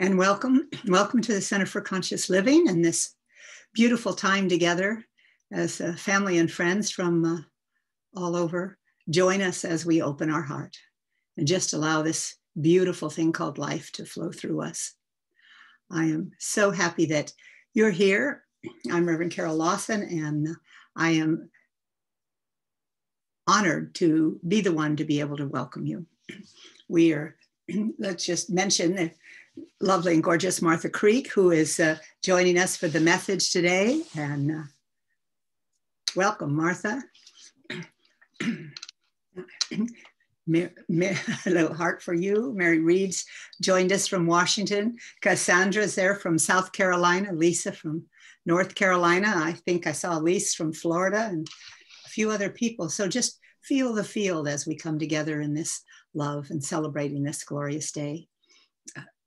And welcome, welcome to the Center for Conscious Living and this beautiful time together as uh, family and friends from uh, all over join us as we open our heart and just allow this beautiful thing called life to flow through us. I am so happy that you're here. I'm Reverend Carol Lawson, and I am honored to be the one to be able to welcome you. We are, let's just mention the lovely and gorgeous Martha Creek, who is uh, joining us for the message today. And uh, welcome, Martha. a little heart for you. Mary Reed's joined us from Washington. Cassandra's there from South Carolina. Lisa from North Carolina. I think I saw Lisa from Florida and a few other people. So just feel the field as we come together in this love and celebrating this glorious day.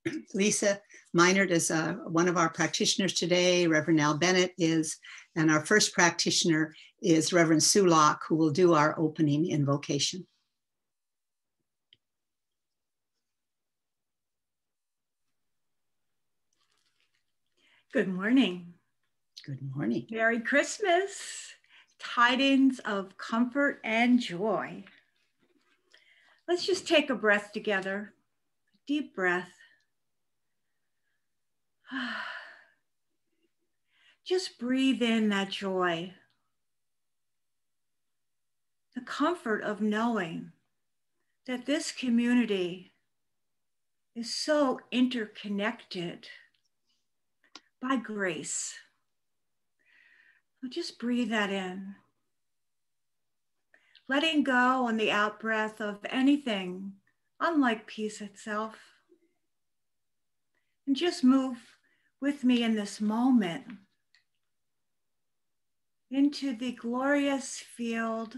Lisa Minard is uh, one of our practitioners today. Reverend Al Bennett is, and our first practitioner is Reverend Sue Locke, who will do our opening invocation. Good morning. Good morning. Merry Christmas. Tidings of comfort and joy. Let's just take a breath together. Deep breath. Just breathe in that joy. The comfort of knowing that this community is so interconnected by grace. Just breathe that in. Letting go on the out breath of anything unlike peace itself. And just move with me in this moment into the glorious field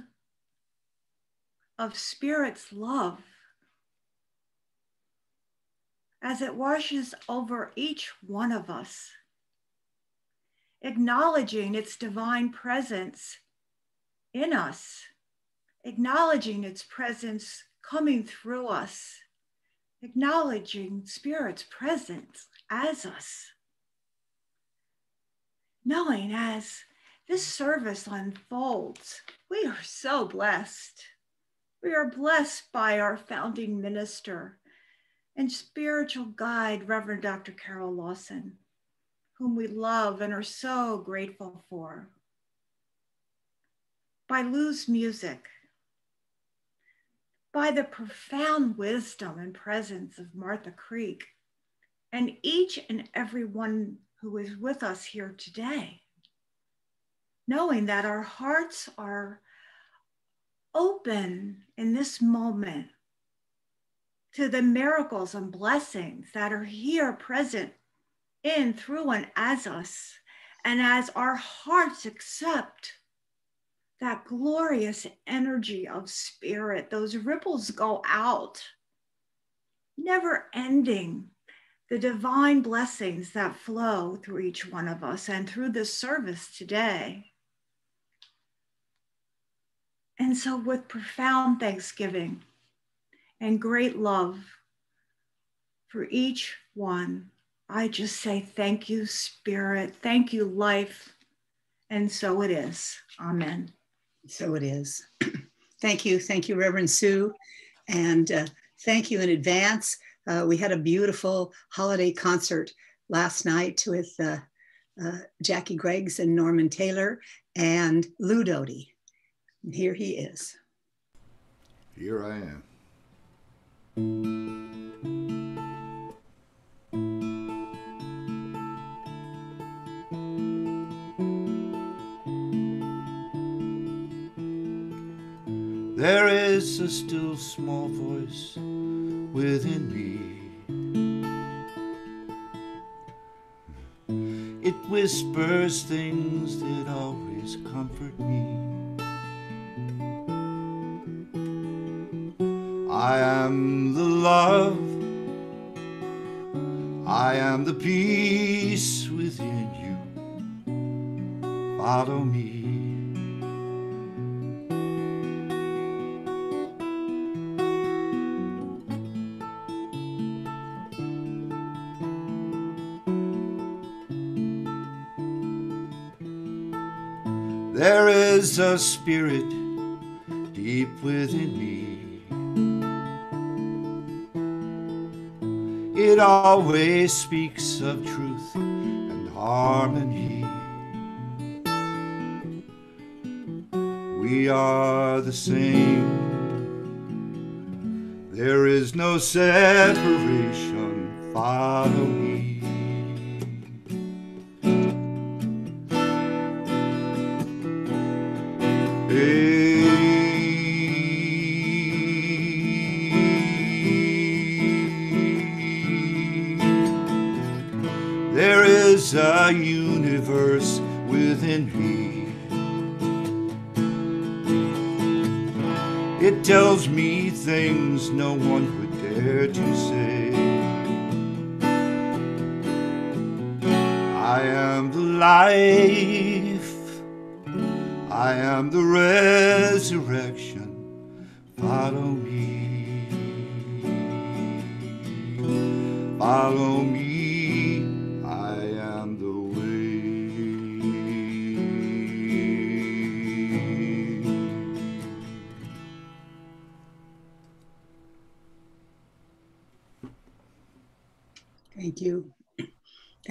of Spirit's love as it washes over each one of us acknowledging its divine presence in us, acknowledging its presence coming through us, acknowledging Spirit's presence as us. Knowing as this service unfolds, we are so blessed. We are blessed by our founding minister and spiritual guide, Reverend Dr. Carol Lawson whom we love and are so grateful for. By Lew's music, by the profound wisdom and presence of Martha Creek, and each and every one who is with us here today, knowing that our hearts are open in this moment to the miracles and blessings that are here present in, through, and as us. And as our hearts accept that glorious energy of spirit, those ripples go out, never ending the divine blessings that flow through each one of us and through this service today. And so, with profound thanksgiving and great love for each one I just say thank you, Spirit. Thank you, life. And so it is. Amen. So it is. thank you. Thank you, Reverend Sue. And uh, thank you in advance. Uh, we had a beautiful holiday concert last night with uh, uh Jackie Greggs and Norman Taylor and Lew Doty. Here he is. Here I am. There is a still small voice within me. It whispers things that always comfort me. I am the love, I am the peace within you. Follow me. Spirit deep within me. It always speaks of truth and harmony. We are the same. There is no separation. Me.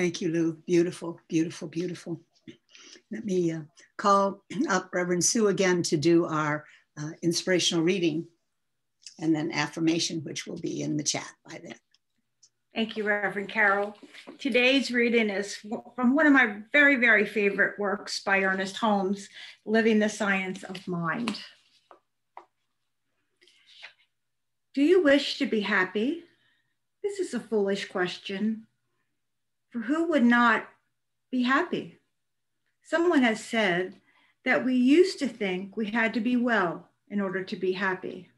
Thank you, Lew. Beautiful, beautiful, beautiful. Let me uh, call up Reverend Sue again to do our uh, inspirational reading and then affirmation, which will be in the chat by then. Thank you, Reverend Carol. Today's reading is from one of my very, very favorite works by Ernest Holmes, Living the Science of Mind. Do you wish to be happy? This is a foolish question. For who would not be happy? Someone has said that we used to think we had to be well in order to be happy.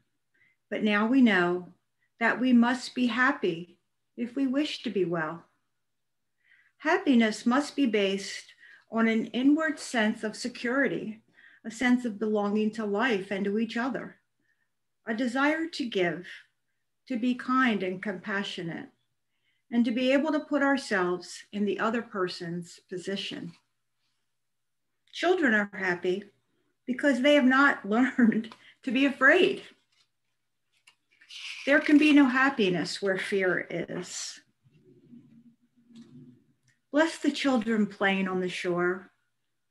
But now we know that we must be happy if we wish to be well. Happiness must be based on an inward sense of security, a sense of belonging to life and to each other, a desire to give, to be kind and compassionate, and to be able to put ourselves in the other person's position. Children are happy because they have not learned to be afraid. There can be no happiness where fear is. Bless the children playing on the shore.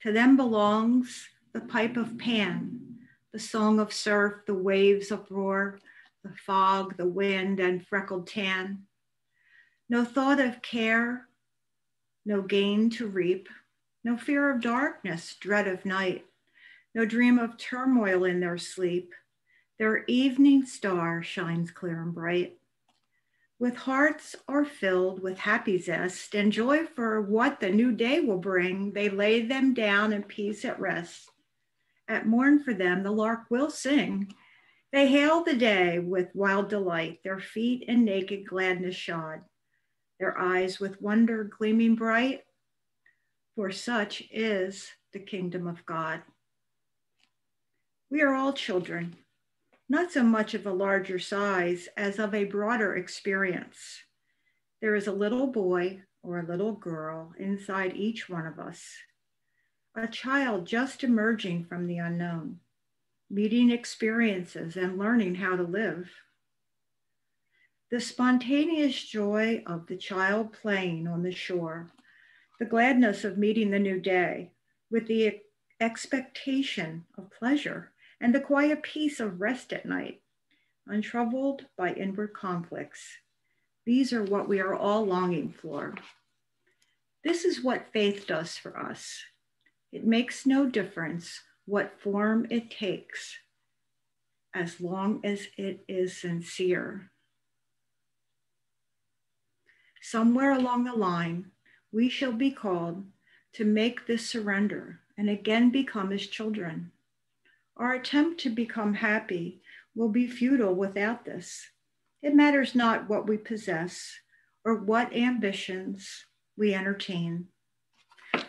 To them belongs the pipe of Pan, the song of surf, the waves uproar, the fog, the wind, and freckled tan. No thought of care, no gain to reap, no fear of darkness, dread of night, no dream of turmoil in their sleep. Their evening star shines clear and bright. With hearts are filled with happy zest and joy for what the new day will bring, they lay them down in peace at rest. At morn for them, the lark will sing. They hail the day with wild delight, their feet in naked gladness shod, their eyes with wonder gleaming bright, for such is the kingdom of God. We are all children, not so much of a larger size as of a broader experience. There is a little boy or a little girl inside each one of us, a child just emerging from the unknown, meeting experiences and learning how to live. The spontaneous joy of the child playing on the shore, the gladness of meeting the new day with the expectation of pleasure and the quiet peace of rest at night, untroubled by inward conflicts. These are what we are all longing for. This is what faith does for us. It makes no difference what form it takes as long as it is sincere. Somewhere along the line, we shall be called to make this surrender and again become his children. Our attempt to become happy will be futile without this. It matters not what we possess or what ambitions we entertain.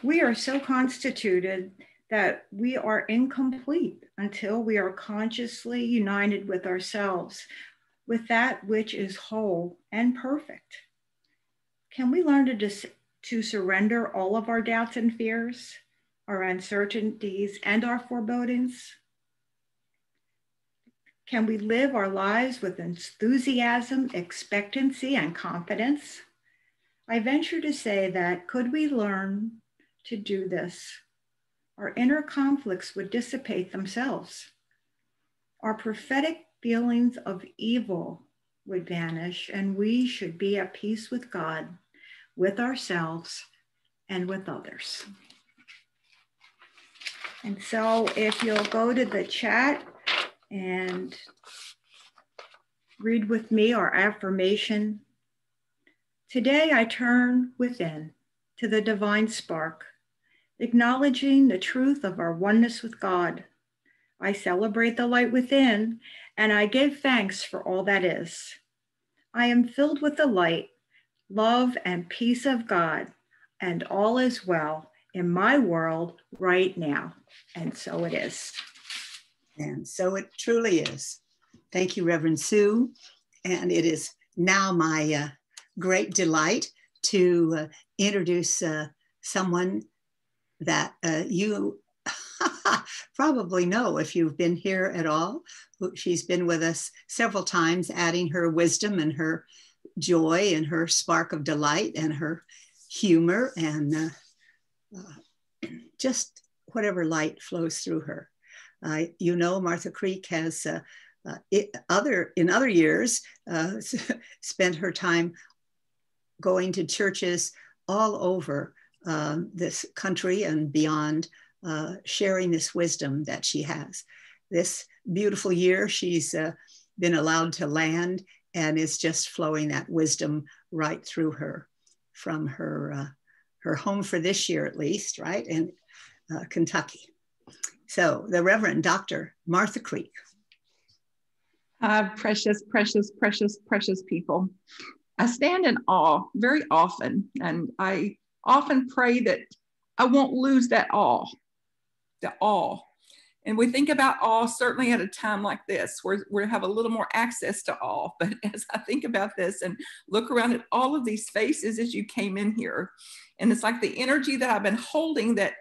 We are so constituted that we are incomplete until we are consciously united with ourselves, with that which is whole and perfect. Can we learn to, dis- to surrender all of our doubts and fears? our uncertainties, and our forebodings? Can we live our lives with enthusiasm, expectancy, and confidence? I venture to say that could we learn to do this, our inner conflicts would dissipate themselves. Our prophetic feelings of evil would vanish, and we should be at peace with God, with ourselves, and with others. And so, if you'll go to the chat and read with me our affirmation. Today, I turn within to the divine spark acknowledging the truth of our oneness with God. I celebrate the light within, and I give thanks for all that is. I am filled with the light, love, and peace of God, and all is well in my world right now. And so it is. And so it truly is. Thank you, Reverend Sue. And it is now my uh, great delight to uh, introduce uh, someone that uh, you probably know if you've been here at all. She's been with us several times, adding her wisdom and her joy and her spark of delight and her humor and uh, uh, just whatever light flows through her. Uh, you know, Martha Creek has uh, uh, it, other in other years uh, spent her time going to churches all over uh, this country and beyond, sharing this wisdom that she has. This beautiful year, she's been allowed to land and is just flowing that wisdom right through her from her, uh, her home for this year, at least, right? In uh, Kentucky. So, the Reverend Dr. Martha Creek. Uh, precious, precious, precious, precious people. I stand in awe very often, and I often pray that I won't lose that awe, the awe. And we think about awe certainly at a time like this where we have a little more access to awe. But as I think about this and look around at all of these faces as you came in here, and it's like the energy that I've been holding that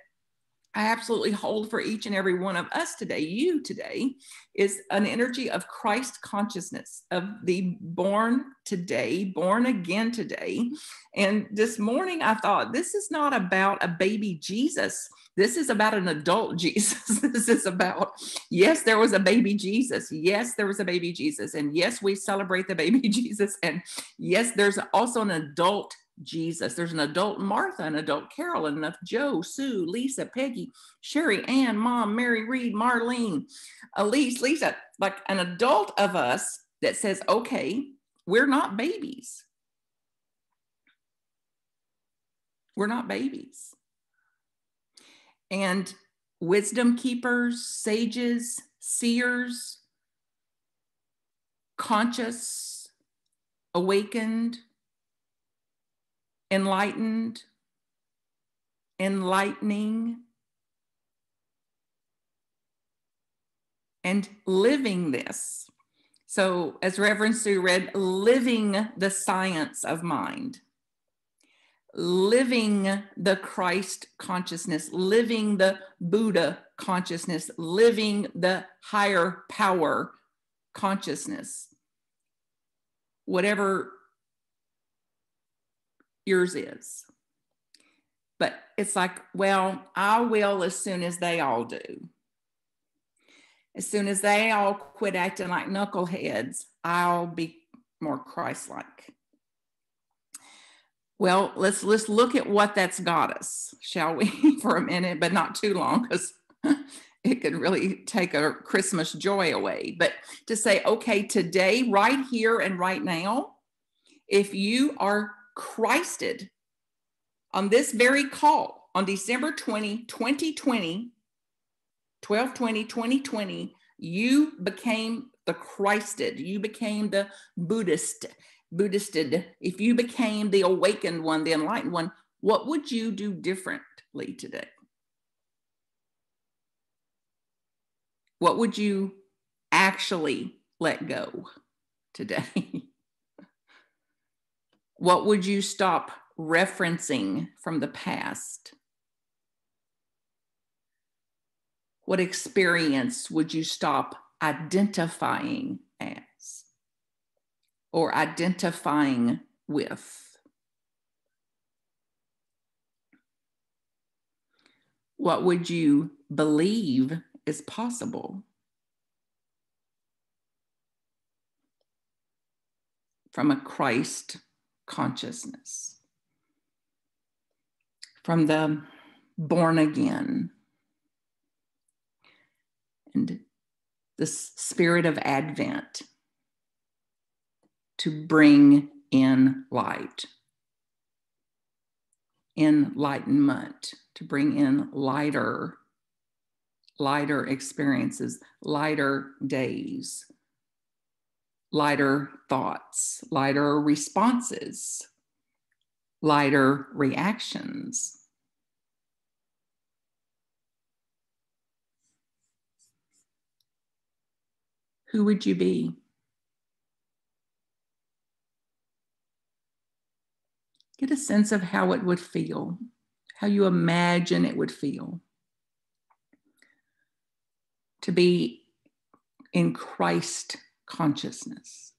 I absolutely hold for each and every one of us today, you today, is an energy of Christ consciousness, of the born today, born again today. And this morning I thought, this is not about a baby Jesus. This is about an adult Jesus. this is about, yes, there was a baby Jesus. Yes, there was a baby Jesus. And yes, we celebrate the baby Jesus. And yes, there's also an adult Jesus. There's an adult Martha, an adult Carolyn, enough Joe, Sue, Lisa, Peggy, Sherry, Ann, Mom, Mary Reed, Marlene, Elise, Lisa, like an adult of us that says, okay, we're not babies. We're not babies. And wisdom keepers, sages, seers, conscious, awakened, enlightened, enlightening, and living this. So, as Reverend Sue read, living the science of mind, living the Christ consciousness, living the Buddha consciousness, living the higher power consciousness. Whatever yours is. But it's like, well, I will as soon as they all do. As soon as they all quit acting like knuckleheads, I'll be more Christ like. Well, let's let's look at what that's got us, shall we, for a minute, but not too long, because it could really take our Christmas joy away. But to say, okay, today, right here and right now, if you are Christed on this very call on December 20, 2020, 12 20, 2020, you became the Christed, you became the Buddhist, Buddhisted. If you became the awakened one, the enlightened one, what would you do differently today? What would you actually let go today? What would you stop referencing from the past? What experience would you stop identifying as or identifying with? What would you believe is possible? From a Christ consciousness, from the born again, and the spirit of Advent to bring in light, enlightenment, to bring in lighter, lighter experiences, lighter days, lighter thoughts, lighter responses, lighter reactions. Who would you be? Get a sense of how it would feel, how you imagine it would feel to be in Christ consciousness.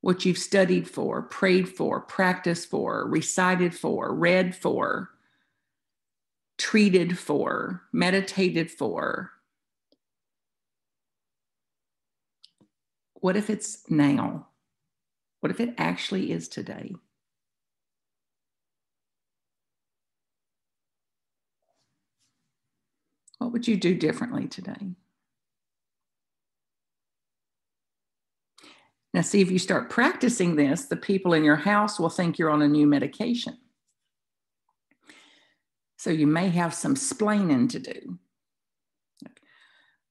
What you've studied for, prayed for, practiced for, recited for, read for, treated for, meditated for. What if it's now? What if it actually is today? Would you do differently today? Now, see if you start practicing this, the people in your house will think you're on a new medication. So you may have some splaining to do.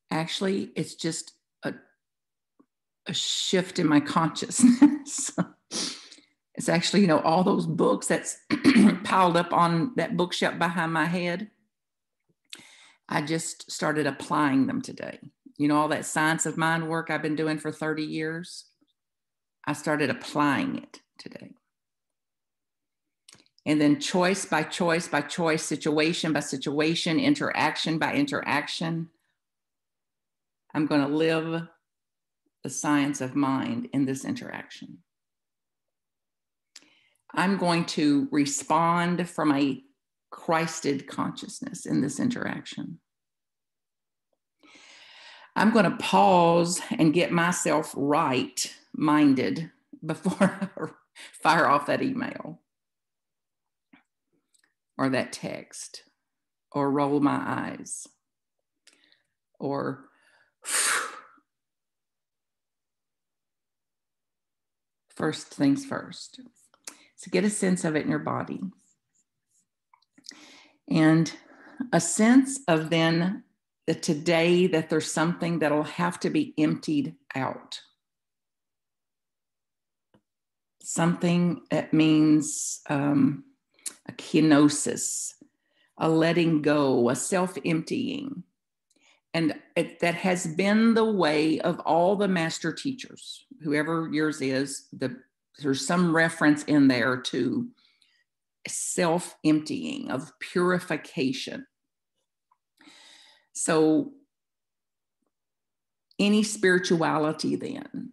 Actually, it's just a, a shift in my consciousness. it's actually, you know, all those books that's piled up on that bookshelf behind my head. I just started applying them today. You know, all that science of mind work I've been doing for 30 years, I started applying it today. And then choice by choice by choice, situation by situation, interaction by interaction. I'm going to live the science of mind in this interaction. I'm going to respond from a Christed consciousness in this interaction. I'm going to pause and get myself right minded before I fire off that email or that text or roll my eyes or first things first. So get a sense of it in your body. And a sense of then the today that there's something that'll have to be emptied out. Something that means um, a kenosis, a letting go, a self emptying. And it, that has been the way of all the master teachers, whoever yours is. The, there's some reference in there to self emptying, of purification. So, any spirituality then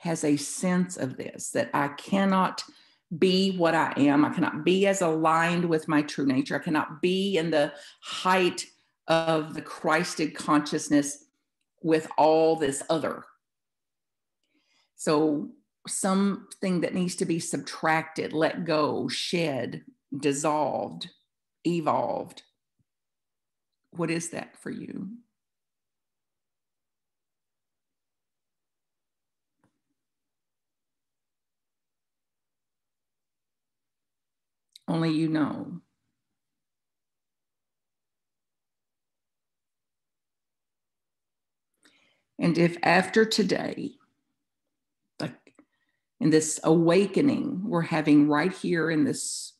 has a sense of this that I cannot be what I am. I cannot be as aligned with my true nature. I cannot be in the height of the Christed consciousness with all this other. So, something that needs to be subtracted, let go, shed, dissolved, evolved. What is that for you? Only you know. And if after today, like in this awakening we're having right here in this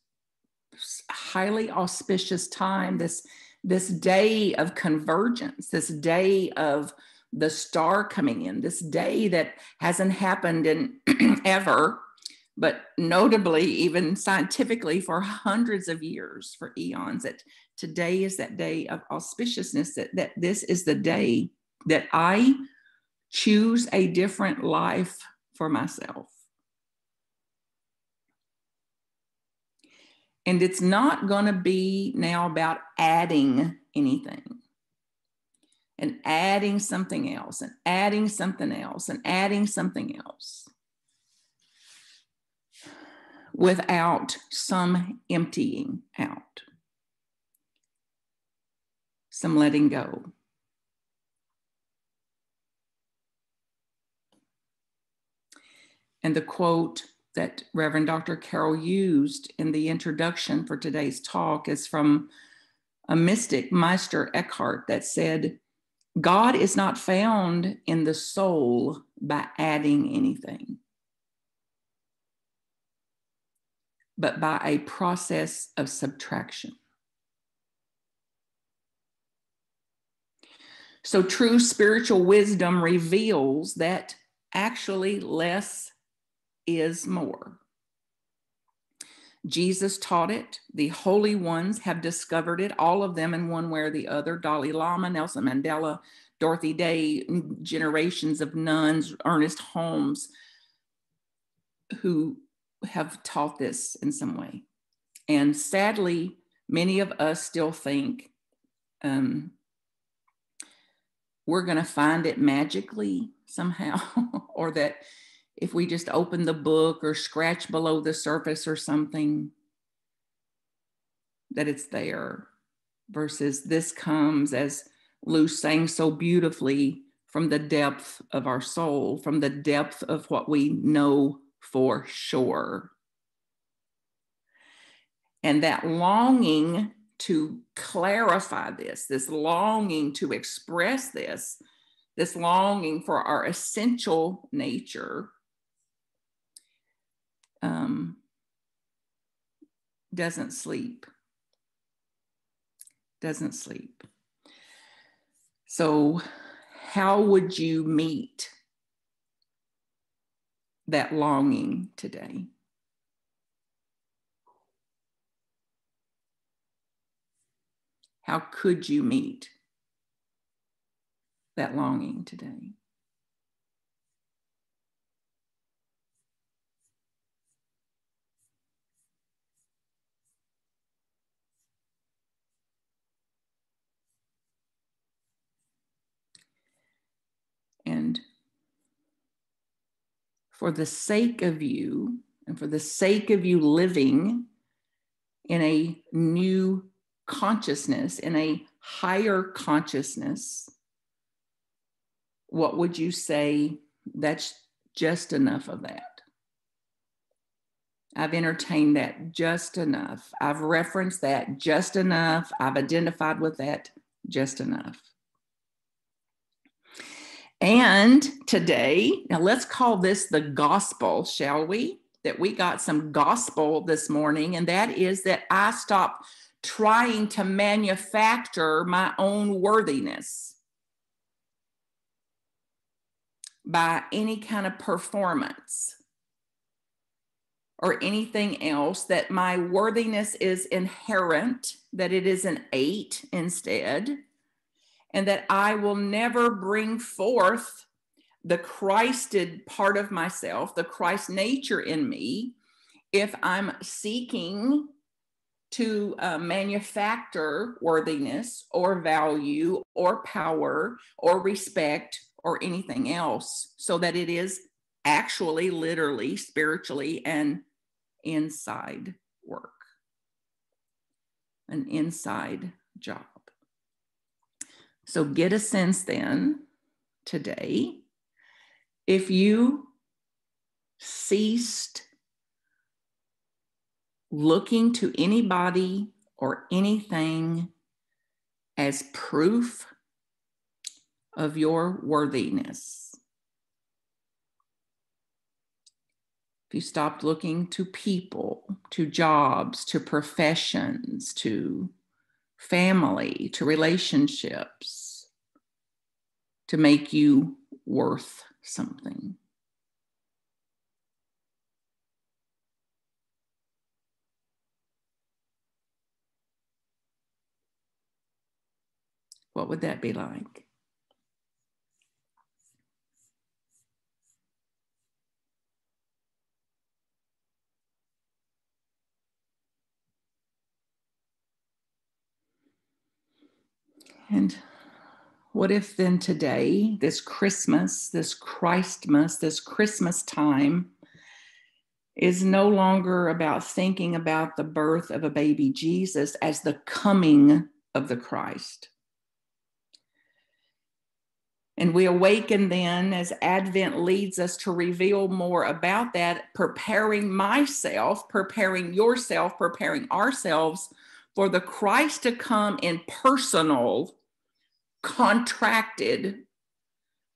highly auspicious time, this, this day of convergence, this day of the star coming in, this day that hasn't happened in ever, but notably, even scientifically, for hundreds of years, for eons, that today is that day of auspiciousness, that, that this is the day that I choose a different life for myself. And it's not going to be now about adding anything. And adding something else and adding something else and adding something else. Without some emptying out, some letting go. And the quote that Reverend Dr. Carol used in the introduction for today's talk is from a mystic, Meister Eckhart, that said, God is not found in the soul by adding anything, but by a process of subtraction. So, true spiritual wisdom reveals that actually less is more. Jesus taught it. The holy ones have discovered it, all of them in one way or the other Dalai Lama, Nelson Mandela, Dorothy Day, generations of nuns, Ernest Holmes, who have taught this in some way. And sadly, many of us still think um, we're going to find it magically somehow, or that if we just open the book or scratch below the surface or something, that it's there, versus this comes, as Lew sang so beautifully, from the depth of our soul, from the depth of what we know for sure. And that longing to clarify this, this longing to express this, this longing for our essential nature um, doesn't sleep. Doesn't sleep. So, how would you meet that longing today? How could you meet that longing today? And for the sake of you, and for the sake of you living in a new consciousness, in a higher consciousness, what would you say that's just enough of that? I've entertained that just enough. I've referenced that just enough. I've identified with that just enough. And today, now let's call this the gospel, shall we? That we got some gospel this morning, and that is that I stopped trying to manufacture my own worthiness by any kind of performance or anything else, that my worthiness is inherent, that it is an eight instead and that I will never bring forth the Christed part of myself, the Christ nature in me, if I'm seeking to uh, manufacture worthiness or value or power or respect or anything else, so that it is actually, literally, spiritually, and inside work, an inside job. So get a sense then today if you ceased looking to anybody or anything as proof of your worthiness. If you stopped looking to people, to jobs, to professions, to family, to relationships, to make you worth something. What would that be like? And what if then today, this Christmas, this Christmas, this Christmas time, is no longer about thinking about the birth of a baby Jesus as the coming of the Christ. And we awaken then as Advent leads us to reveal more about that, preparing myself, preparing yourself, preparing ourselves for the Christ to come in personal, contracted,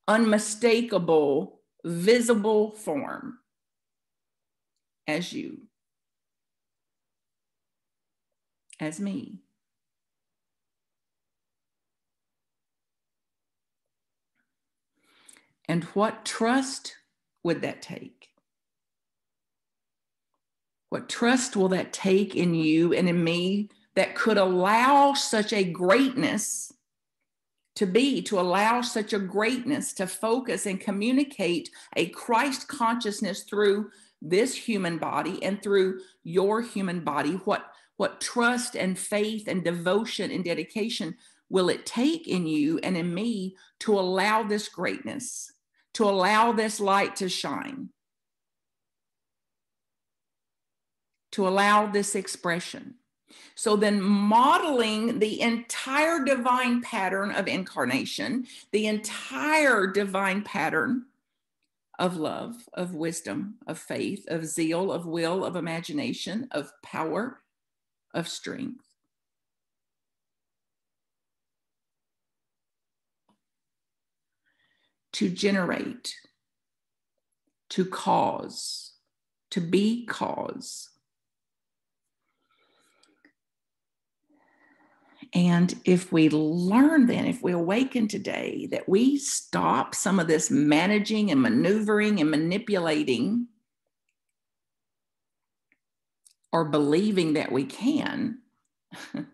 unmistakable, visible form as you, as me. And what trust would that take? What trust will that take in you and in me that could allow such a greatness to be, to allow such a greatness to focus and communicate a Christ consciousness through this human body and through your human body? What, what trust and faith and devotion and dedication will it take in you and in me to allow this greatness, to allow this light to shine, to allow this expression? So then, modeling the entire divine pattern of incarnation, the entire divine pattern of love, of wisdom, of faith, of zeal, of will, of imagination, of power, of strength. To generate, to cause, to be cause And if we learn then, if we awaken today that we stop some of this managing and maneuvering and manipulating or believing that we can,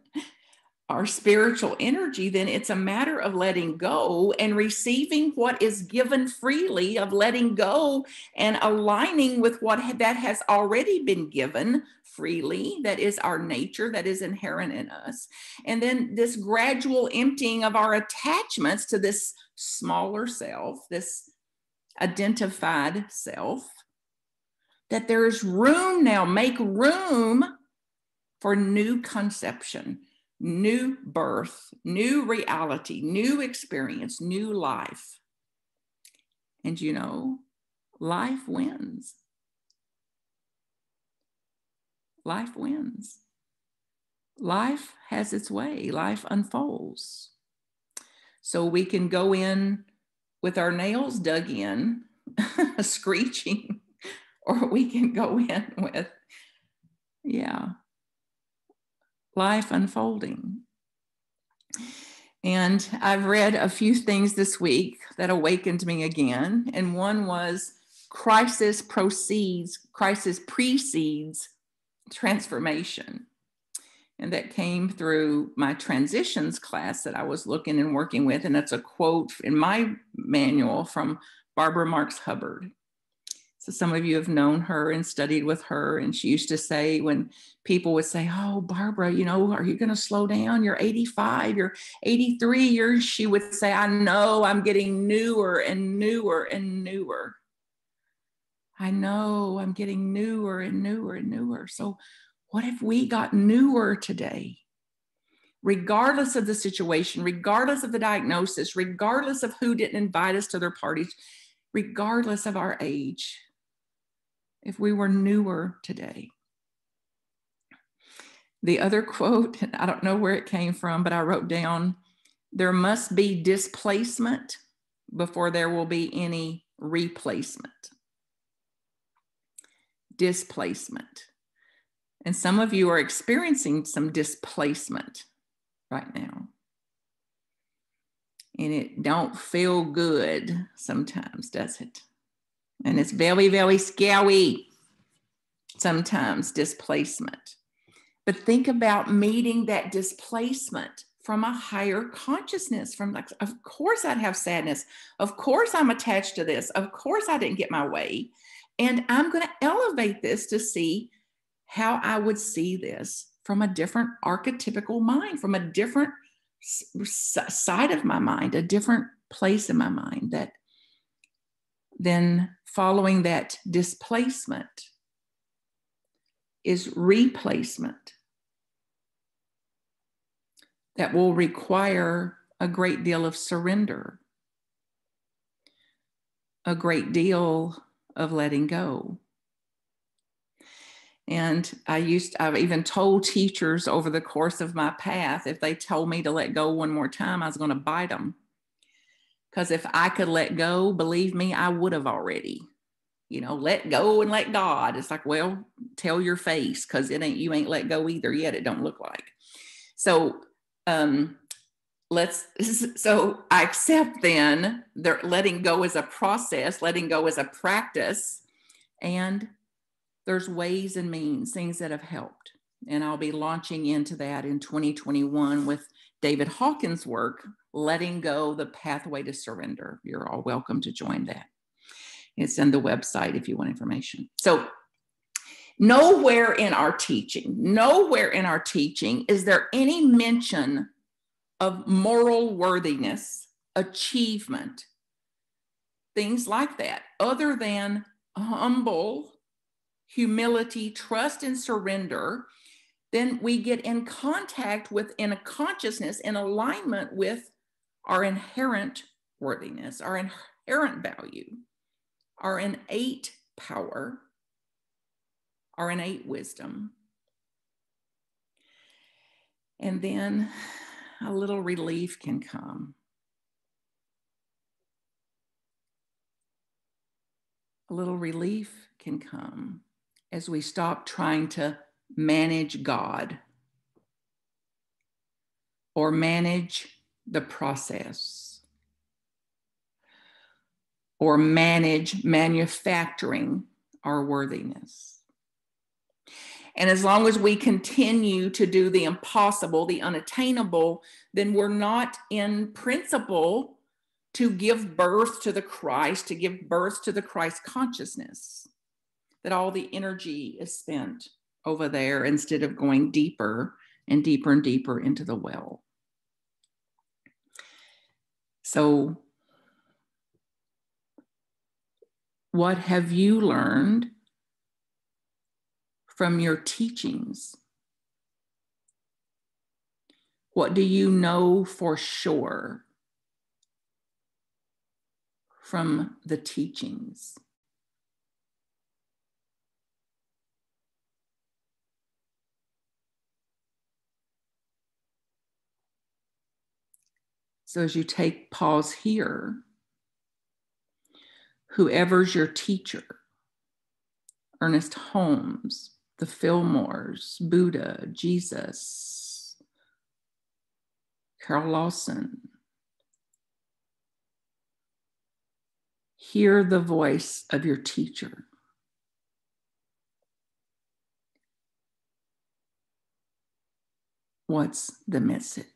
our spiritual energy, then it's a matter of letting go and receiving what is given freely, of letting go and aligning with what that has already been given freely, that is our nature, that is inherent in us. And then this gradual emptying of our attachments to this smaller self, this identified self, that there's room now, make room for new conception, new birth, new reality, new experience, new life. And you know, life wins life wins. Life has its way, life unfolds. So we can go in with our nails dug in, screeching, or we can go in with, yeah, life unfolding. And I've read a few things this week that awakened me again. And one was crisis proceeds, crisis precedes transformation. And that came through my transitions class that I was looking and working with. And that's a quote in my manual from Barbara Marx Hubbard. So some of you have known her and studied with her. And she used to say, when people would say, Oh, Barbara, you know, are you going to slow down? You're 85, you're 83 years. She would say, I know I'm getting newer and newer and newer. I know I'm getting newer and newer and newer. So, what if we got newer today? Regardless of the situation, regardless of the diagnosis, regardless of who didn't invite us to their parties, regardless of our age, if we were newer today. The other quote, I don't know where it came from, but I wrote down there must be displacement before there will be any replacement displacement. And some of you are experiencing some displacement right now. And it don't feel good sometimes, does it? And it's very, very scary sometimes, displacement. But think about meeting that displacement from a higher consciousness from like of course i'd have sadness of course i'm attached to this of course i didn't get my way and i'm going to elevate this to see how i would see this from a different archetypical mind from a different side of my mind a different place in my mind that then following that displacement is replacement that will require a great deal of surrender, a great deal of letting go. And I used, I've even told teachers over the course of my path, if they told me to let go one more time, I was going to bite them. Because if I could let go, believe me, I would have already. You know, let go and let God. It's like, well, tell your face because it ain't you ain't let go either yet. It don't look like. So um, let's so I accept then they're letting go as a process, letting go as a practice, and there's ways and means, things that have helped. And I'll be launching into that in 2021 with David Hawkins' work, Letting Go the Pathway to Surrender. You're all welcome to join that. It's in the website if you want information. So, nowhere in our teaching, nowhere in our teaching is there any mention of moral worthiness, achievement, things like that, other than humble humility, trust, and surrender, then we get in contact with, in a consciousness, in alignment with our inherent worthiness, our inherent value, our innate power, our innate wisdom. And then a little relief can come. A little relief can come as we stop trying to manage God or manage the process or manage manufacturing our worthiness. And as long as we continue to do the impossible, the unattainable, then we're not in principle to give birth to the Christ, to give birth to the Christ consciousness that all the energy is spent over there instead of going deeper and deeper and deeper into the well. So, what have you learned from your teachings? What do you know for sure from the teachings? So as you take pause here, whoever's your teacher, Ernest Holmes, the Fillmores, Buddha, Jesus, Carol Lawson, hear the voice of your teacher. What's the message?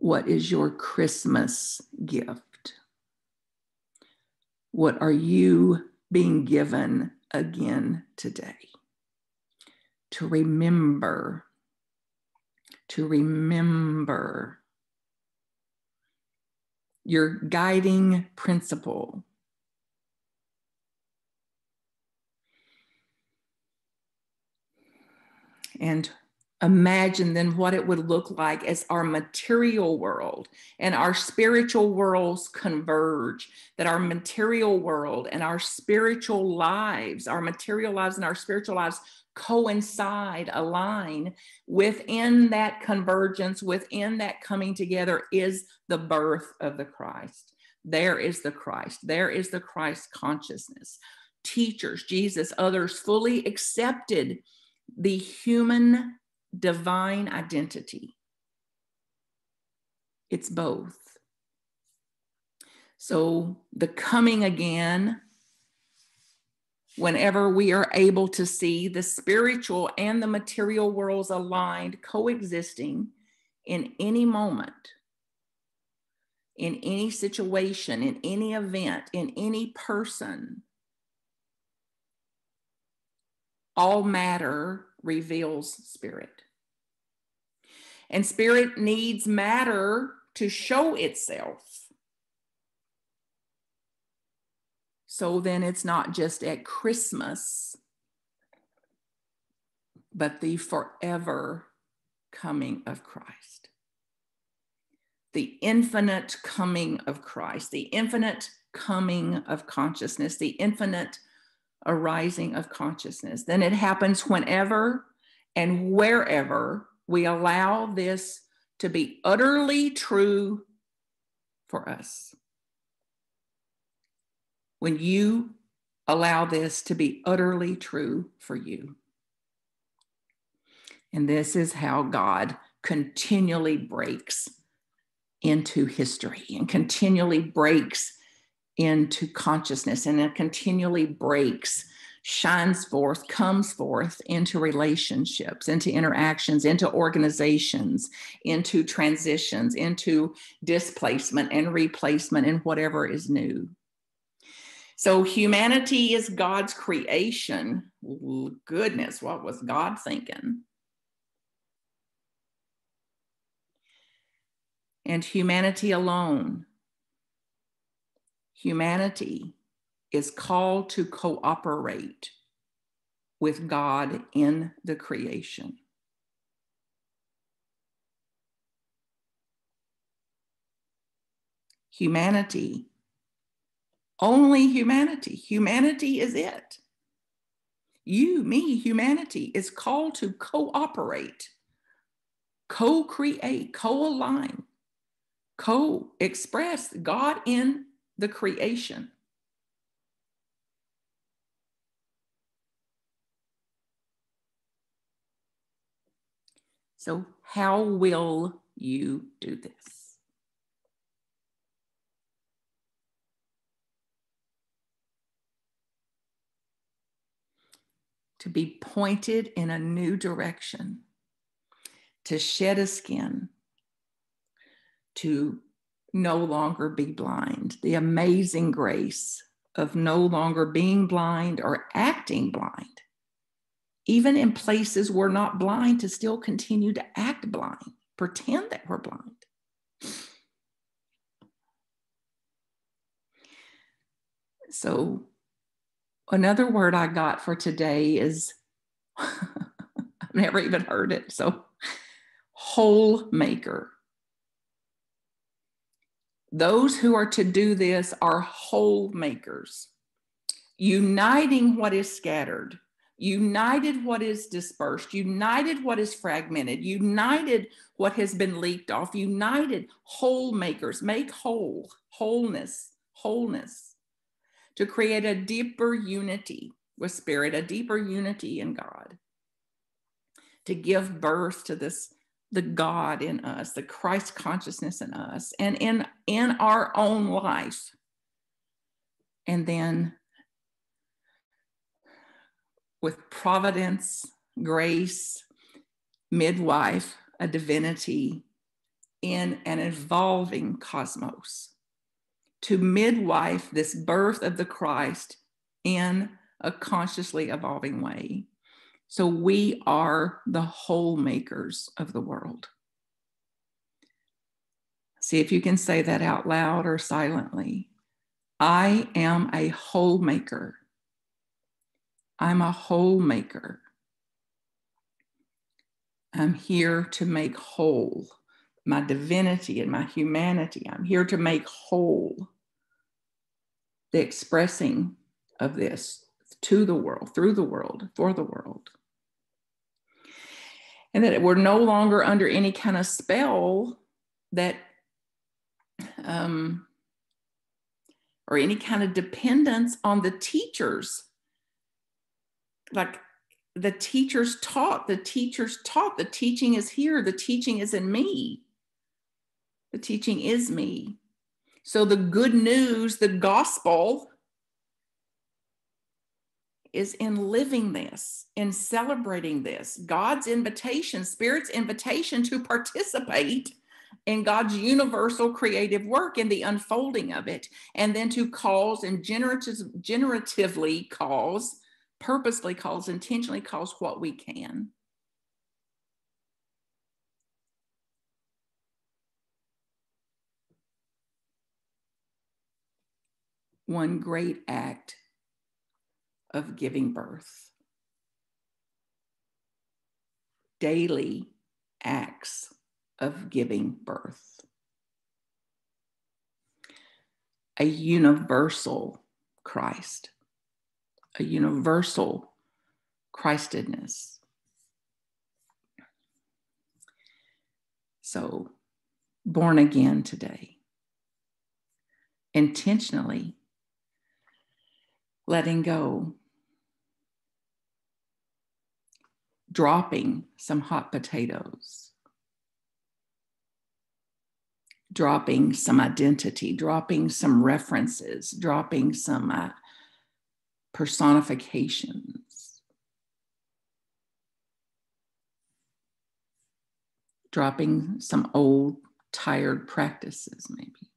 What is your Christmas gift? What are you being given again today? To remember, to remember your guiding principle. And imagine then what it would look like as our material world and our spiritual worlds converge, that our material world and our spiritual lives, our material lives and our spiritual lives coincide, align within that convergence, within that coming together is the birth of the Christ. there is the Christ. There is the Christ consciousness. Teachers, Jesus, others fully accepted the human divine identity. It's both. So the coming again, whenever we are able to see the spiritual and the material worlds aligned, coexisting in any moment in any situation, in any event, in any person. All matter reveals spirit. And spirit needs matter to show itself. So then it's not just at Christmas, but the forever coming of Christ the infinite coming of Christ, the infinite coming of consciousness, the infinite arising of consciousness, then it happens whenever and wherever we allow this to be utterly true for us. When you allow this to be utterly true for you. And this is how God continually breaks into history and continually breaks into consciousness and it continually breaks shines forth comes forth into relationships into interactions into organizations into transitions into displacement and replacement and whatever is new so humanity is god's creation goodness what was god thinking and humanity alone. Humanity is called to cooperate with God in the creation. Humanity, only humanity. Humanity is it. You, me, humanity is called to cooperate, co create, co align co express God in the creation. So, how will you do this? To be pointed in a new direction, to shed a skin, to no longer be blind, the amazing grace of no longer being blind or acting blind, even in places we're not blind, to still continue to act blind, pretend that we're blind. So, another word I got for today is I've never even heard it. So, whole maker. Those who are to do this are whole makers, uniting what is scattered, united what is dispersed, united what is fragmented, united what has been leaked off, united whole makers, make whole, wholeness, wholeness, to create a deeper unity with spirit, a deeper unity in God, to give birth to this the God in us, the Christ consciousness in us, and in, in our own life. And then with providence, grace, midwife, a divinity in an evolving cosmos, to midwife this birth of the Christ in a consciously evolving way. So we are the whole makers of the world. See if you can say that out loud or silently. I am a whole maker. I'm a whole maker. I'm here to make whole my divinity and my humanity. I'm here to make whole the expressing of this to the world, through the world, for the world and that we're no longer under any kind of spell that um, or any kind of dependence on the teachers. Like the teachers taught, the teachers taught, the teaching is here, the teaching is in me. The teaching is me. So the good news, the gospel, is in living this, in celebrating this. God's invitation, Spirit's invitation to participate in God's universal creative work in the unfolding of it, and then to cause and generative, generatively cause, purposely cause, intentionally cause what we can. One great act of giving birth. Daily acts of giving birth. A universal Christ, a universal Christedness. So, born again today, intentionally letting go, dropping some hot potatoes, dropping some identity, dropping some references, dropping some uh, personifications, dropping some old, tired practices, maybe.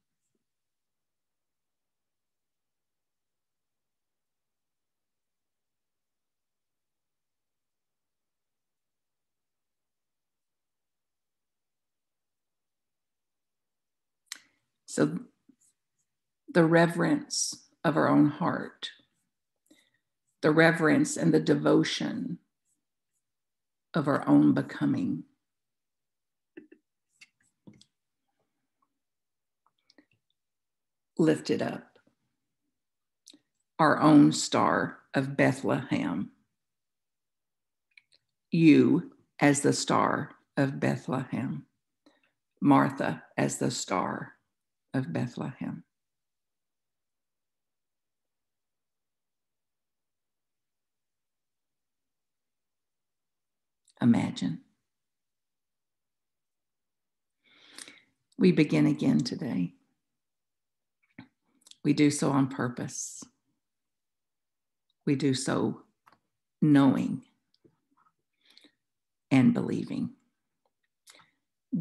So, the reverence of our own heart, the reverence and the devotion of our own becoming. Lifted up, our own star of Bethlehem. You as the star of Bethlehem, Martha as the star of Bethlehem. Imagine. We begin again today. We do so on purpose. We do so knowing and believing.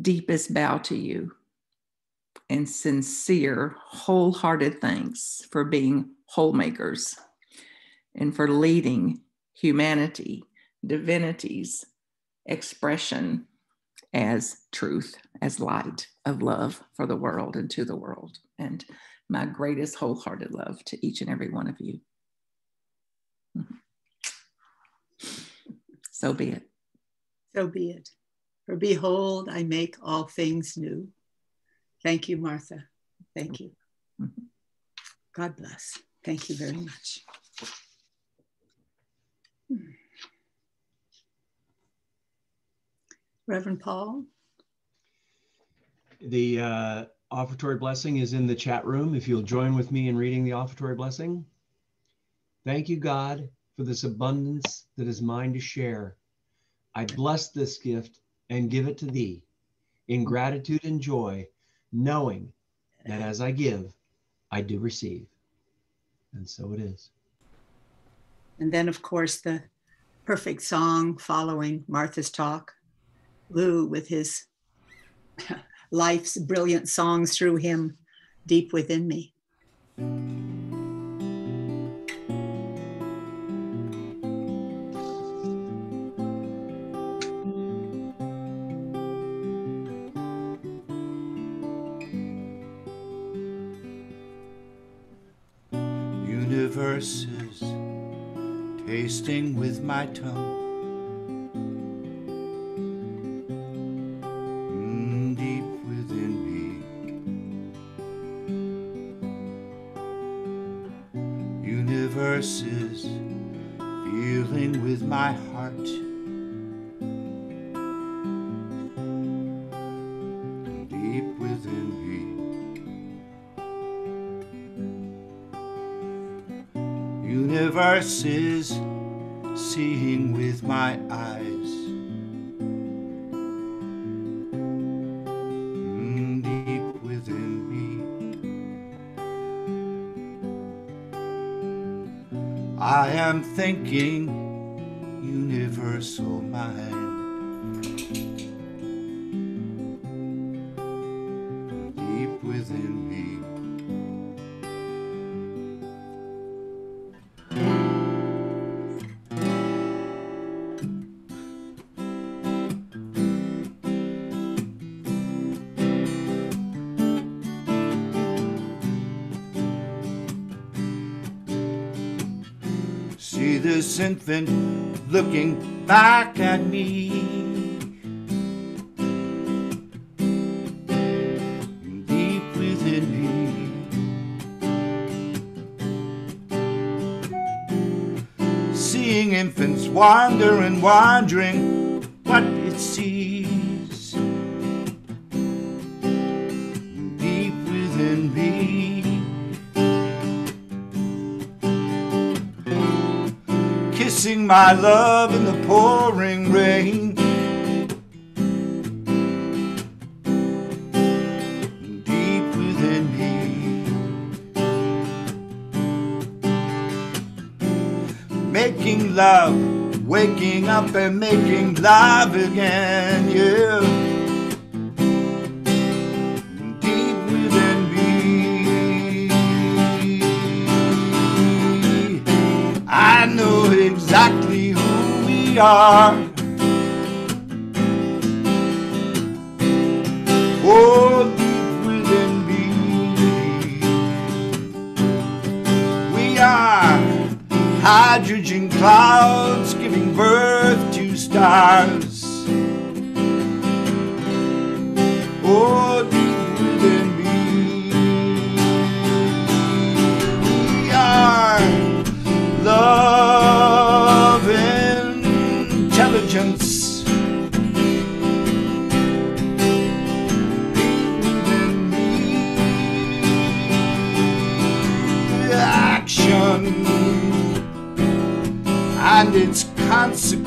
Deepest bow to you and sincere, wholehearted thanks for being whole makers and for leading humanity, divinity's expression as truth, as light of love for the world and to the world. And my greatest wholehearted love to each and every one of you. So be it. So be it. For behold, I make all things new. Thank you, Martha. Thank you. Mm-hmm. God bless. Thank you very much. Reverend Paul. The uh, offertory blessing is in the chat room. If you'll join with me in reading the offertory blessing. Thank you, God, for this abundance that is mine to share. I bless this gift and give it to thee in gratitude and joy knowing that as I give, I do receive. And so it is. And then, of course, the perfect song following Martha's talk. Lew, with his life's brilliant songs through him deep within me. My tongue. This infant looking back at me. Deep within me. Seeing infants wander and wondering what it sees. My love in the pouring rain. Deep within me, making love, waking up and making love again, yeah. We are. Oh, deep within me, we are hydrogen clouds giving birth to stars. Oh, deep within me, we are love its consequence.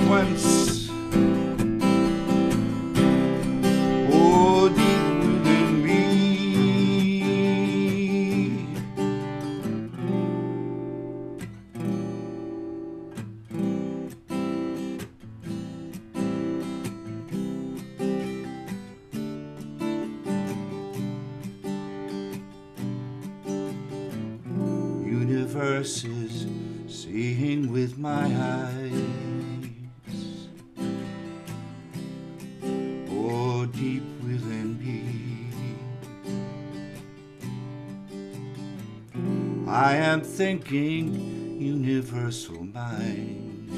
I am thinking universal mind.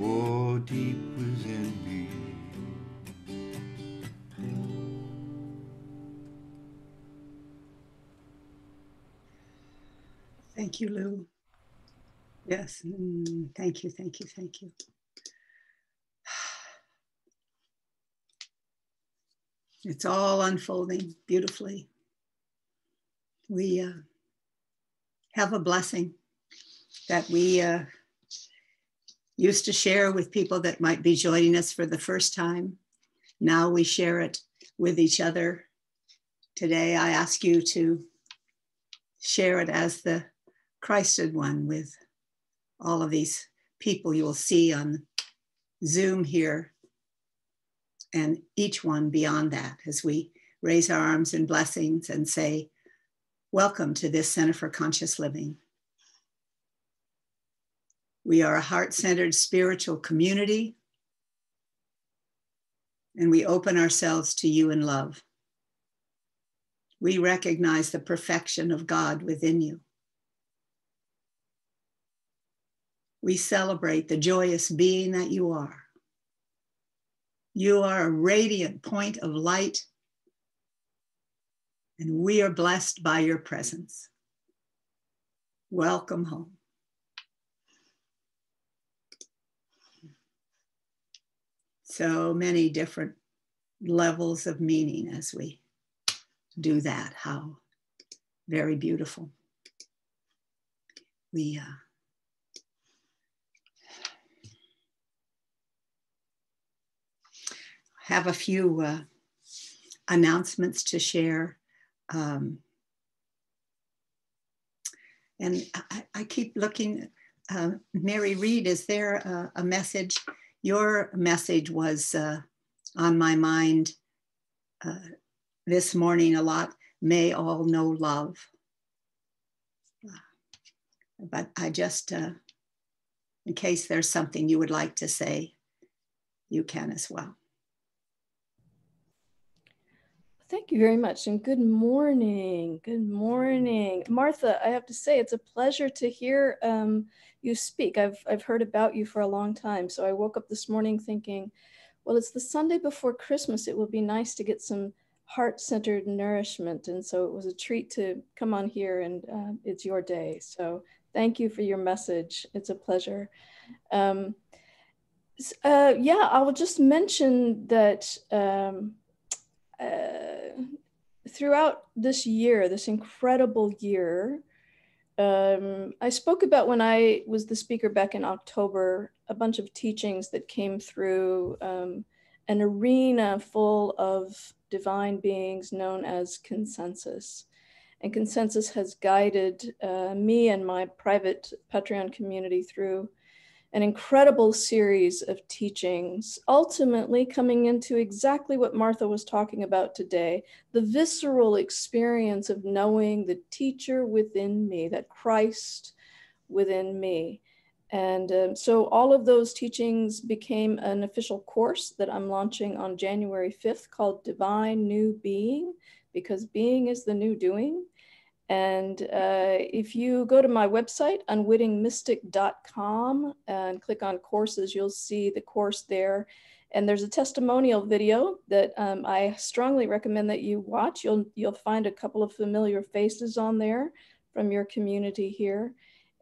Oh, deep within me. Thank you, Lew. Yes, mm, thank you, thank you, thank you. It's all unfolding beautifully. We uh, have a blessing that we uh, used to share with people that might be joining us for the first time. Now we share it with each other. Today, I ask you to share it as the Christed one with all of these people you will see on Zoom here, and each one beyond that as we raise our arms in blessings and say, Welcome to this Center for Conscious Living. We are a heart centered spiritual community, and we open ourselves to you in love. We recognize the perfection of God within you. we celebrate the joyous being that you are. You are a radiant point of light, and we are blessed by your presence. Welcome home. So many different levels of meaning as we do that. How very beautiful. We uh, have a few uh, announcements to share. Um, and I, I, keep looking, uh, Mary Reed, is there a, a, message? Your message was uh, on my mind uh, this morning a lot. May all know love. But I just, uh, in case there's something you would like to say, you can as well. Thank you very much and good morning. Good morning. Martha, I have to say it's a pleasure to hear um, you speak. I've, I've heard about you for a long time. So I woke up this morning thinking, well, it's the Sunday before Christmas. It would be nice to get some heart-centered nourishment. And so it was a treat to come on here and uh, it's your day. So thank you for your message. It's a pleasure. Um, uh, yeah, I will just mention that um, uh, throughout this year, this incredible year, um, I spoke about when I was the speaker back in October, a bunch of teachings that came through um, an arena full of divine beings known as consensus. And consensus has guided uh, me and my private Patreon community through an incredible series of teachings, ultimately coming into exactly what Martha was talking about today the visceral experience of knowing the teacher within me, that Christ within me. And um, so all of those teachings became an official course that I'm launching on January 5th called Divine New Being, because being is the new doing. And uh, if you go to my website, unwittingmystic.com, and click on courses, you'll see the course there. And there's a testimonial video that um, I strongly recommend that you watch. You'll, you'll find a couple of familiar faces on there from your community here.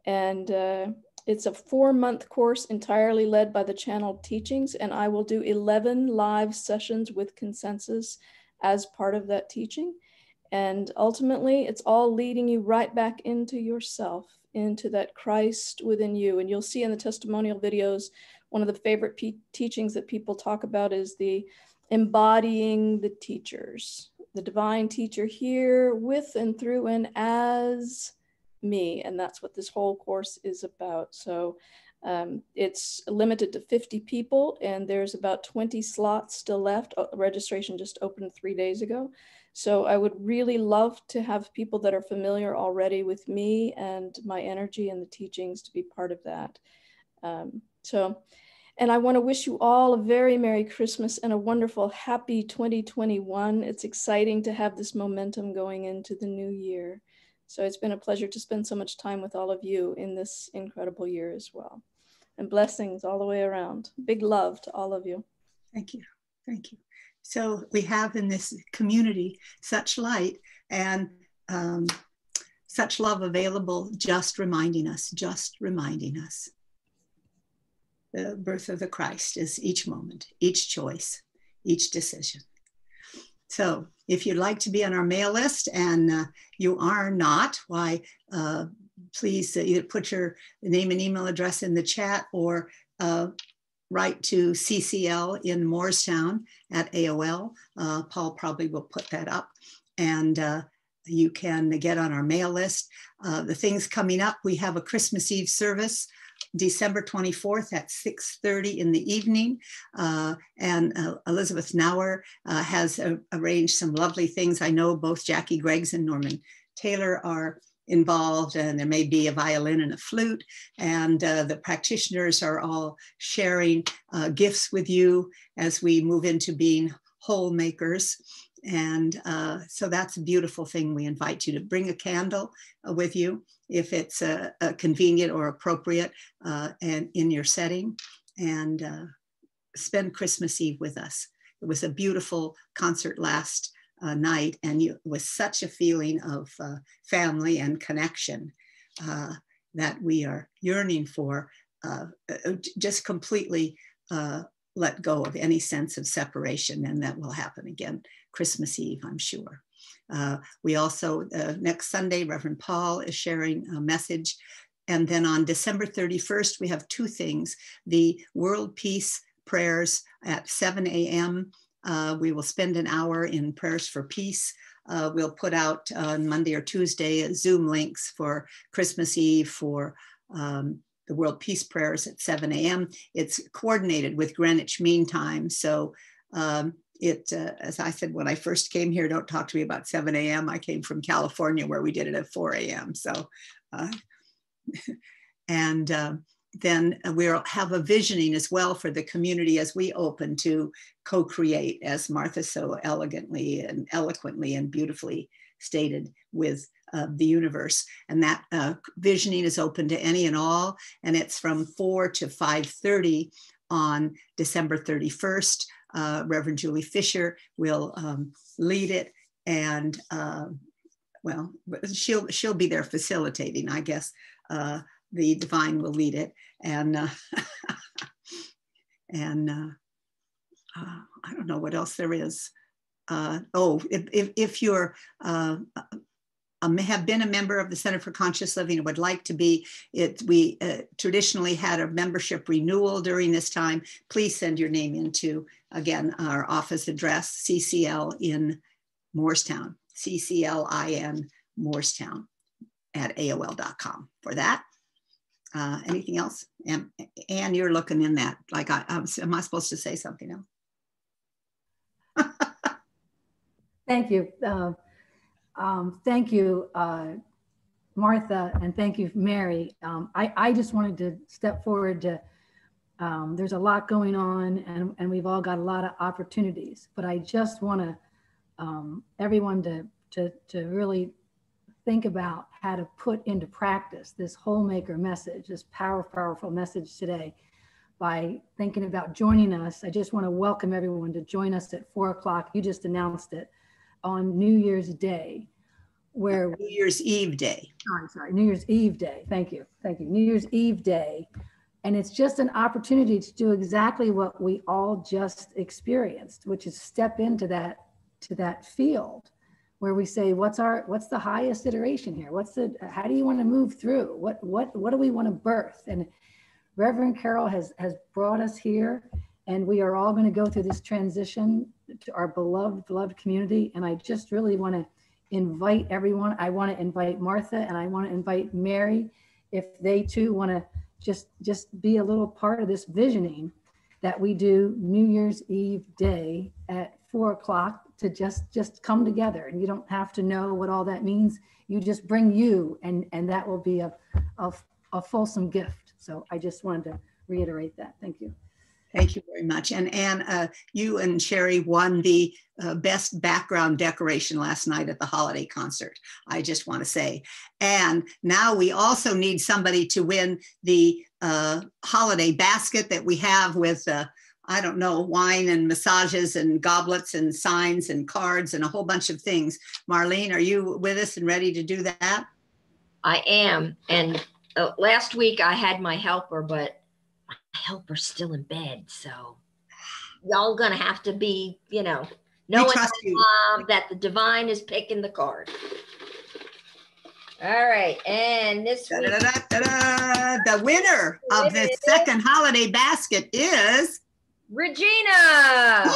And uh, it's a four month course entirely led by the channel teachings. And I will do 11 live sessions with consensus as part of that teaching. And ultimately, it's all leading you right back into yourself, into that Christ within you. And you'll see in the testimonial videos, one of the favorite teachings that people talk about is the embodying the teachers, the divine teacher here with and through and as me. And that's what this whole course is about. So um, it's limited to 50 people, and there's about 20 slots still left. Uh, registration just opened three days ago. So I would really love to have people that are familiar already with me and my energy and the teachings to be part of that. Um, so, and I want to wish you all a very Merry Christmas and a wonderful, happy 2021. It's exciting to have this momentum going into the new year. So it's been a pleasure to spend so much time with all of you in this incredible year as well. And blessings all the way around. Big love to all of you. Thank you. Thank you. So we have in this community such light and um, such love available, just reminding us, just reminding us. The birth of the Christ is each moment, each choice, each decision. So if you'd like to be on our mail list and uh, you are not, why, uh, please either put your name and email address in the chat or uh, write to CCL in Moorestown at AOL. Uh, Paul probably will put that up. And uh, you can get on our mail list. Uh, the things coming up, we have a Christmas Eve service December 24th at 6.30 in the evening. Uh, and uh, Elizabeth Nauer uh, has arranged some lovely things. I know both Jackie Greggs and Norman Taylor are involved and there may be a violin and a flute and uh, the practitioners are all sharing uh, gifts with you as we move into being whole makers. And uh, so that's a beautiful thing. We invite you to bring a candle uh, with you if it's uh, convenient or appropriate uh, and in your setting. And spend christmas eve with us. It was a beautiful concert last uh, night, and you, with such a feeling of uh, family and connection uh, that we are yearning for, uh, uh, just completely uh, let go of any sense of separation, and that will happen again Christmas Eve, I'm sure. Uh, we also, uh, next Sunday, Reverend Paul is sharing a message. And then on December 31st, we have two things the World Peace prayers at 7 a.m. Uh, we will spend an hour in prayers for peace. Uh, we'll put out on Monday or Tuesday Zoom links for Christmas Eve for um, the World Peace Prayers at 7 a.m. It's coordinated with Greenwich Mean Time. So um, it, uh, as I said when I first came here, don't talk to me about 7 a.m. I came from California where we did it at 4 a.m. So, uh, and uh, then we'll have a visioning as well for the community as we open to co-create, as Martha so elegantly and eloquently and beautifully stated with uh, the universe. And that uh, visioning is open to any and all, and it's from 4 to 5.30 on December 31st. Uh, Reverend Julie Fisher will um, lead it and uh, well, she'll she'll be there facilitating, I guess. The divine will lead it, and uh, and uh, uh, I don't know what else there is. Uh, oh, if, if, if you're uh, have been a member of the Center for Conscious Living and would like to be, it we uh, traditionally had a membership renewal during this time. Please send your name into again our office address CCL in Morristown, CCLIN Morristown at AOL.com for that. Uh, anything else? And, and you're looking in that, like, I, I am I supposed to say something else? thank you. Uh, um, thank you, uh, Martha, and thank you, Mary. Um, I, I just wanted to step forward to, um, there's a lot going on and, and we've all got a lot of opportunities, but I just want to, um, everyone to, to, to really think about how to put into practice this whole maker message, this power, powerful message today by thinking about joining us. I just want to welcome everyone to join us at four o'clock. You just announced it on New Year's Day, where New Year's Eve Day. Oh, I'm sorry, New Year's Eve Day. Thank you. Thank you. New Year's Eve Day. And it's just an opportunity to do exactly what we all just experienced, which is step into that to that field where we say what's our what's the highest iteration here? What's the how do you want to move through? What what what do we want to birth? And reverend carol has has brought us here and we are all going to go through this transition to our beloved beloved community. And i just really want to invite everyone i want to invite martha and i want to invite mary if they too want to just just be a little part of this visioning that we do new year's eve day at four o'clock to just just come together and you don't have to know what all that means you just bring you and and that will be a a, a fulsome gift so i just wanted to reiterate that thank you Thank you very much. And Anne, uh, you and Sherry won the uh, best background decoration last night at the holiday concert. I just want to say. And now we also need somebody to win the uh, holiday basket that we have with uh, I don't know, wine and massages and goblets and signs and cards and a whole bunch of things. Marlene, are you with us and ready to do that? I am. And uh, last week I had my helper, but my helper's still in bed. So y'all gonna have to be, you know, knowing um, that the divine is picking the card. All right, and this week, da, da, da, the winner of the second holiday basket is Regina.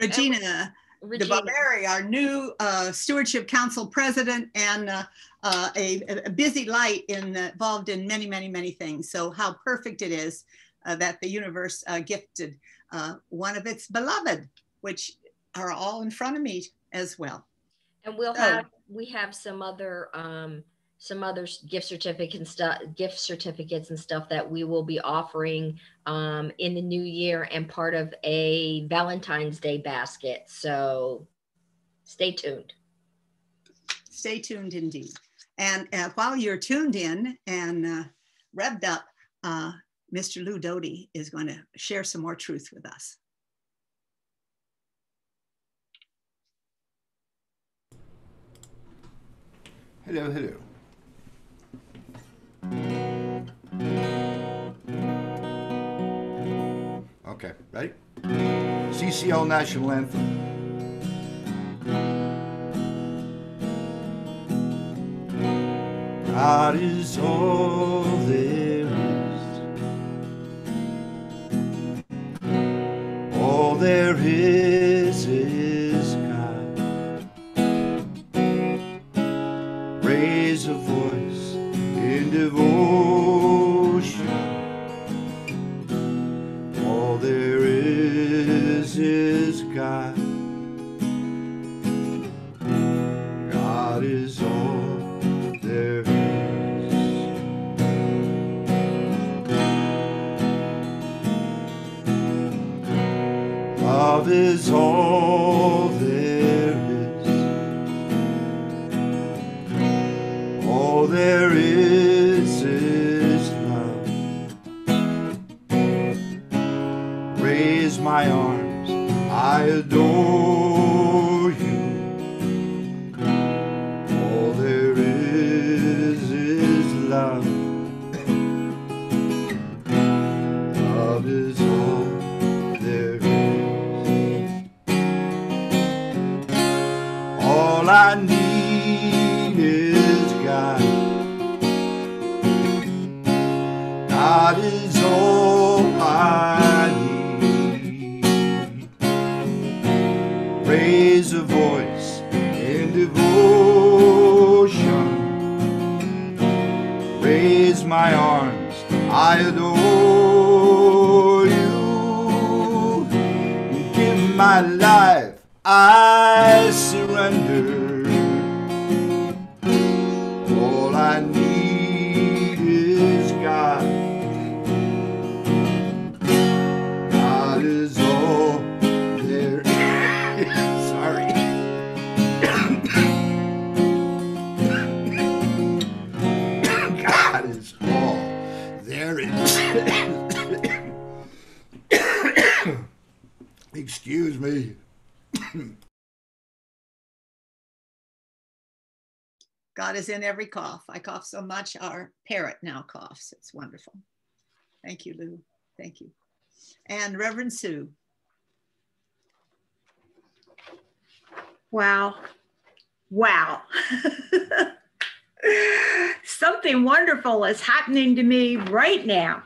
Regina, Regina. DeBarberi, our new uh, Stewardship Council president and uh, uh, a, a, busy light in, involved in many, many, many things. So how perfect it is uh, that the universe uh, gifted uh, one of its beloved, which are all in front of me as well. And we'll so, have, we have some other um, some other gift certificates and stuff, gift certificates and stuff that we will be offering um, in the new year and part of a Valentine's Day basket. So stay tuned. Stay tuned indeed. And uh, while you're tuned in and uh, revved up, uh, Mr. Lou Doty is going to share some more truth with us. Hello, hello. Okay, ready? CCL National Anthem. God is all there is. All there is there is is love. Raise my arms, I adore In every cough. I cough so much, our parrot now coughs. It's wonderful. Thank you, Lew. Thank you. And Reverend Sue. Wow. Wow. Something wonderful is happening to me right now.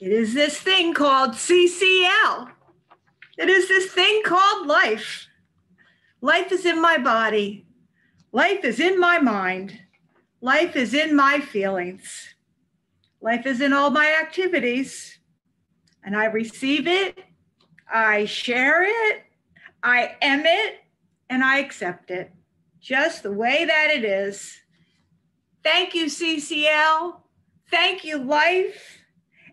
It is this thing called CCL. It is this thing called life. Life is in my body. Life is in my mind. Life is in my feelings. Life is in all my activities. And I receive it, I share it, I am it, and I accept it just the way that it is. Thank you, CCL. Thank you, life.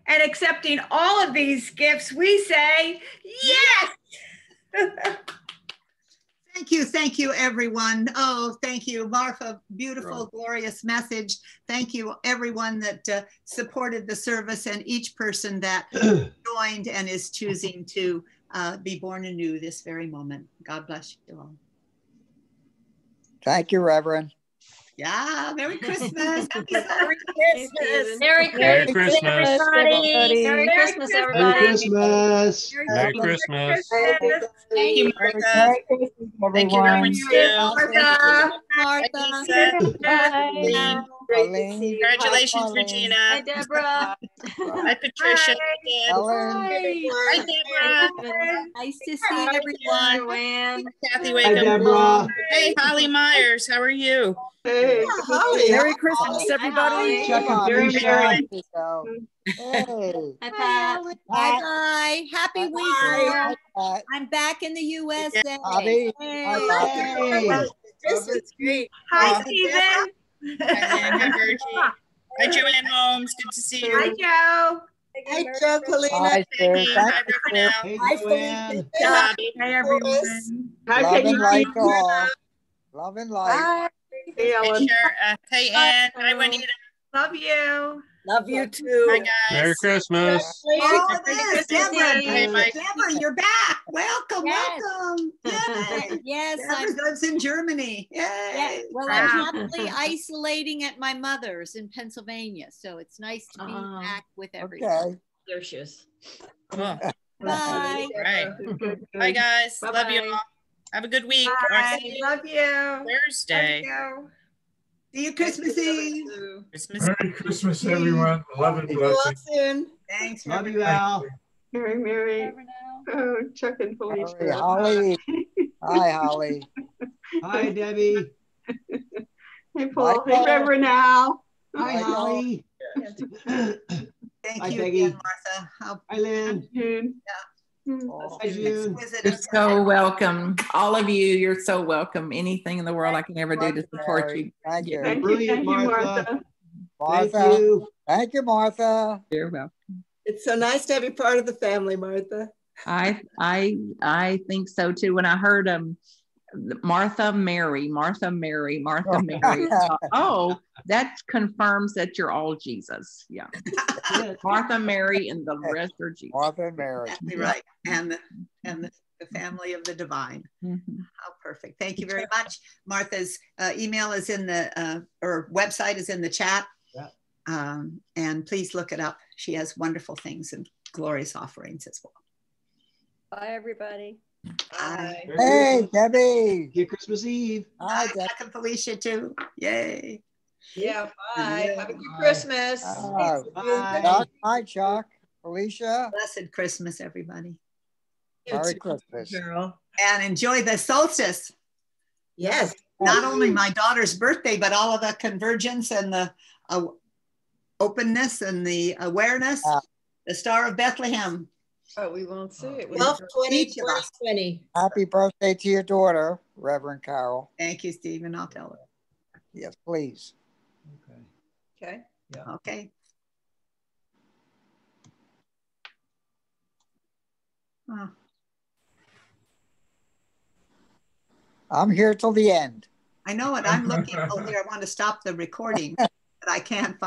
And accepting all of these gifts, we say, yes. Thank you, thank you, everyone. Oh, thank you, Martha. Beautiful, glorious message. Thank you, everyone that uh, supported the service and each person that joined and is choosing to uh, be born anew this very moment. God bless you all. Thank you, Reverend. Yeah, Merry Christmas. Happy Merry Christmas. Merry Merry Christmas, Christmas. everybody. Merry Merry Christmas, Christmas. Merry everybody. Christmas. Merry Christmas. Thank you, Martha. Merry Christmas, Thank you, everyone. Reverend Sue. Martha. Hi, Lisa. Colleen. Congratulations, Colleen. Regina. Hi, Deborah. Hi, Patricia. Ellen. Hi, Deborah. Nice to see Hi, everyone. Joanne. Kathy Hi, Deborah. Hey, Holly Myers. How are you? Hey. Holly. Merry Christmas, everybody. Chuck and Very Felicia. Hey. Hi, Pat. Bye bye. Happy Hi, weekend. Pat. I'm back in the USA. Bobby. Hey. Hi, Hey. This is great. Hi. Stephen. Hi, Lynn. Hi, Virgie. Hi, Joanne Holmes. Good to see Hi, you. Joe. Hi, Joe Colina. Hi, Sue. Peggy. Hi, Thank you, Sue. Raquel. Hey, Hi, Joanne. Hey, Bobby. Hi, everyone. Love and light all. Love and light. Bye. Hey, Sher- uh, hey, Ann. Hi, Juanita. Love you. Love you too. Hi, guys. Merry Christmas. Oh, this, Deborah, Hey, Deborah, you're back. Welcome, Yes. welcome. Yay. Yes, Deborah I'm, lives in Germany. yeah, Yay. well, Wow. I'm happily isolating at my mother's in Pennsylvania. So it's nice to be Oh. back with everyone. Okay. There she is. Bye. All right. Good, good. Bye, guys. Love you all. Have a good week. Or Bye. see you Love you. Thursday. See you Christmas Eve. Christmas. Merry Christmas, everyone. Love and See you all blessings. Thanks. Love you, Al. Mary, Mary. Oh, Chuck and Holly, Felicia. Holly. Hi, Holly. Hi, Debbie. Hey, Paul. Hey, Michael. Reverend Al. Hi, Michael. Holly. Thank Hi, you Peggy. again, Martha. How Hi, Lynn. June. Oh, Hi, You're so welcome. All of you, you're so welcome. Anything in the world I can ever do to support you. Thank you. Thank you, thank you, Martha. Martha. Thank you. Thank you, Martha. You're welcome. It's so nice to have you part of the family, Martha. I I I think so too. When I heard um Martha Mary, Martha Mary, Martha Mary. I thought, oh, that confirms that you're all Jesus. Yeah. Martha Mary and the rest are Jesus. Martha and Mary. Exactly right. And the, and the, the family of the divine. Mhm. How perfect. Thank you very much. Martha's uh, email is in the, uh, or website is in the chat. Yeah. Um, and please look it up. She has wonderful things and glorious offerings as well. Bye, everybody. Bye. Very Hey. Debbie. See you Christmas Eve. Hi, Bye, Debbie. Chuck and Felicia too. Yay. Yeah, bye. Have a good Bye. Christmas. Bye. Chuck. Hi, Chuck. Felicia. Blessed Christmas, everybody. Merry Christmas. Girl. And enjoy the solstice. Yes. Not only my daughter's birthday, but all of the convergence and the uh, openness and the awareness. Yeah. The Star of Bethlehem. Oh, we won't see it. 12, 20, Each of us. 20. Happy birthday to your daughter, Reverend Carol. Thank you, Stephen. I'll tell her. Yes, please. Okay. Okay. Yeah. Okay. Oh, I'm here till the end. I know it. I'm looking. Oh, here, I want to stop the recording, but I can't find.